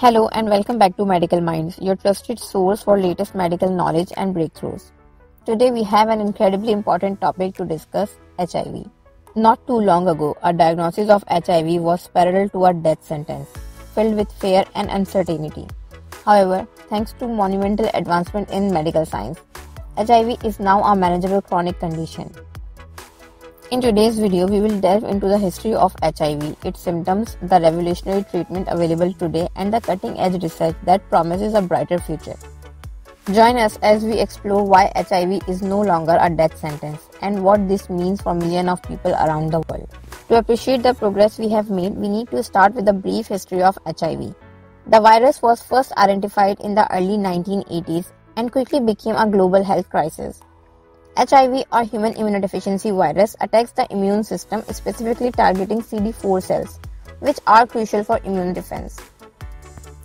Hello and welcome back to Medical Minds, your trusted source for latest medical knowledge and breakthroughs. Today we have an incredibly important topic to discuss HIV. Not too long ago, a diagnosis of HIV was parallel to a death sentence, filled with fear and uncertainty. However, thanks to monumental advancement in medical science, HIV is now a manageable chronic condition. In today's video, we will delve into the history of HIV, its symptoms, the revolutionary treatment available today, and the cutting edge research that promises a brighter future. Join us as we explore why HIV is no longer a death sentence and what this means for millions of people around the world. To appreciate the progress we have made, we need to start with a brief history of HIV. The virus was first identified in the early 1980s and quickly became a global health crisis. HIV or human immunodeficiency virus attacks the immune system, specifically targeting CD4 cells, which are crucial for immune defense.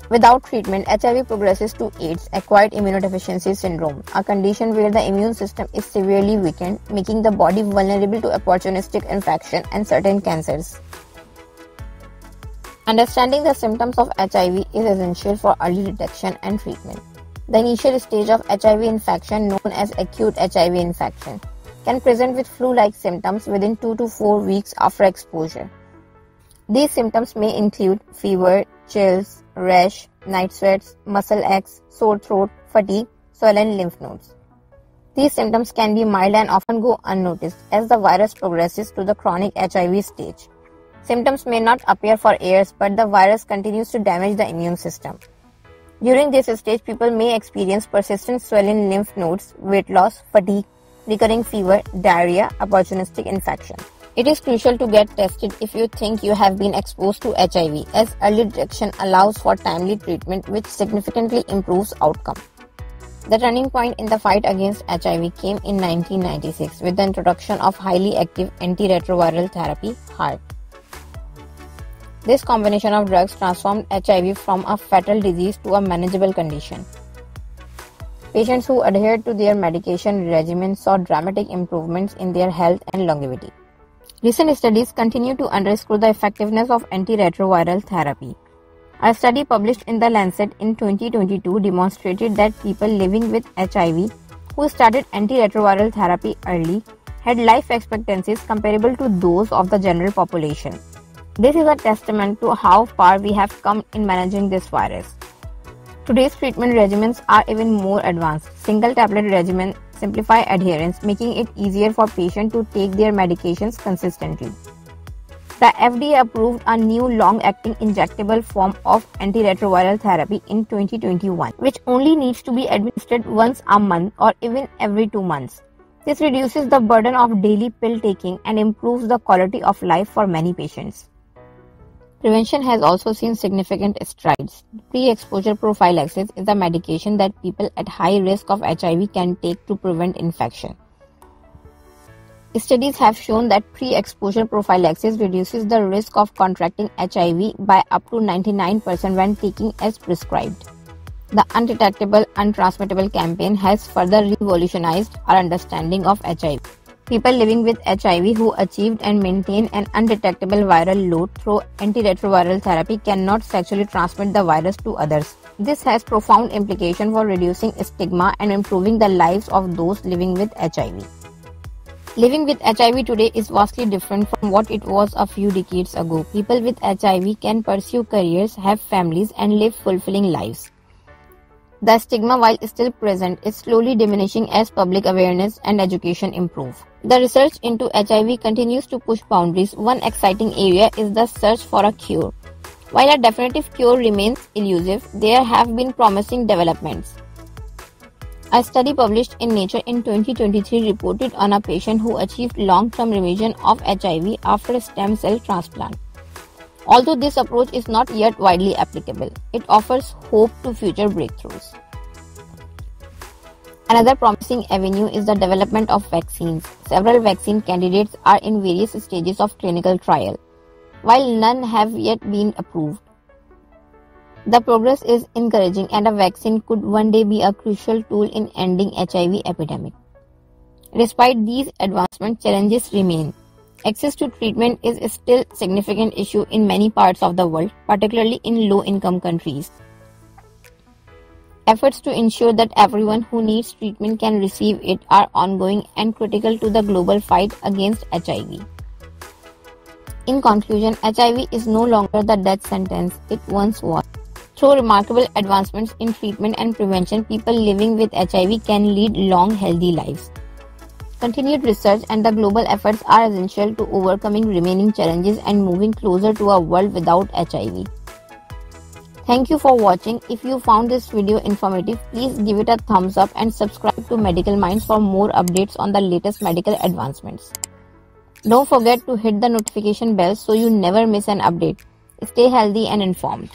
Without treatment, HIV progresses to AIDS, acquired immunodeficiency syndrome, a condition where the immune system is severely weakened, making the body vulnerable to opportunistic infection and certain cancers. Understanding the symptoms of HIV is essential for early detection and treatment. The initial stage of HIV infection, known as acute HIV infection, can present with flu like symptoms within 2 to 4 weeks after exposure. These symptoms may include fever, chills, rash, night sweats, muscle aches, sore throat, fatigue, swollen lymph nodes. These symptoms can be mild and often go unnoticed as the virus progresses to the chronic HIV stage. Symptoms may not appear for years, but the virus continues to damage the immune system. During this stage, people may experience persistent swelling lymph nodes, weight loss, fatigue, recurring fever, diarrhea, opportunistic infection. It is crucial to get tested if you think you have been exposed to HIV, as early detection allows for timely treatment, which significantly improves outcome. The turning point in the fight against HIV came in 1996 with the introduction of highly active antiretroviral therapy, HAART. This combination of drugs transformed HIV from a fatal disease to a manageable condition. Patients who adhered to their medication regimen saw dramatic improvements in their health and longevity. Recent studies continue to underscore the effectiveness of antiretroviral therapy. A study published in The Lancet in 2022 demonstrated that people living with HIV who started antiretroviral therapy early had life expectancies comparable to those of the general population. This is a testament to how far we have come in managing this virus. Today's treatment regimens are even more advanced. Single tablet regimen simplify adherence, making it easier for patients to take their medications consistently. The FDA approved a new long-acting injectable form of antiretroviral therapy in 2021, which only needs to be administered once a month or even every 2 months. This reduces the burden of daily pill taking and improves the quality of life for many patients. Prevention has also seen significant strides. Pre-exposure prophylaxis is a medication that people at high risk of HIV can take to prevent infection. Studies have shown that pre-exposure prophylaxis reduces the risk of contracting HIV by up to 99% when taking as prescribed. The Undetectable Untransmittable campaign has further revolutionized our understanding of HIV. People living with HIV who achieved and maintained an undetectable viral load through antiretroviral therapy cannot sexually transmit the virus to others. This has profound implication for reducing stigma and improving the lives of those living with HIV. Living with HIV today is vastly different from what it was a few decades ago. People with HIV can pursue careers, have families, and live fulfilling lives. The stigma, while still present, is slowly diminishing as public awareness and education improve. The research into HIV continues to push boundaries. One exciting area is the search for a cure. While a definitive cure remains elusive, there have been promising developments. A study published in Nature in 2023 reported on a patient who achieved long term remission of HIV after a stem cell transplant. Although this approach is not yet widely applicable, it offers hope to future breakthroughs. Another promising avenue is the development of vaccines. Several vaccine candidates are in various stages of clinical trial, while none have yet been approved. The progress is encouraging and a vaccine could one day be a crucial tool in ending HIV epidemic. Despite these advancements, challenges remain. Access to treatment is still a significant issue in many parts of the world, particularly in low-income countries. Efforts to ensure that everyone who needs treatment can receive it are ongoing and critical to the global fight against HIV. In conclusion, HIV is no longer the death sentence it once was. Through remarkable advancements in treatment and prevention, people living with HIV can lead long, healthy lives. Continued research and the global efforts are essential to overcoming remaining challenges and moving closer to a world without HIV. Thank you for watching. If you found this video informative, please give it a thumbs up and subscribe to Medical Minds for more updates on the latest medical advancements. Don't forget to hit the notification bell so you never miss an update. Stay healthy and informed.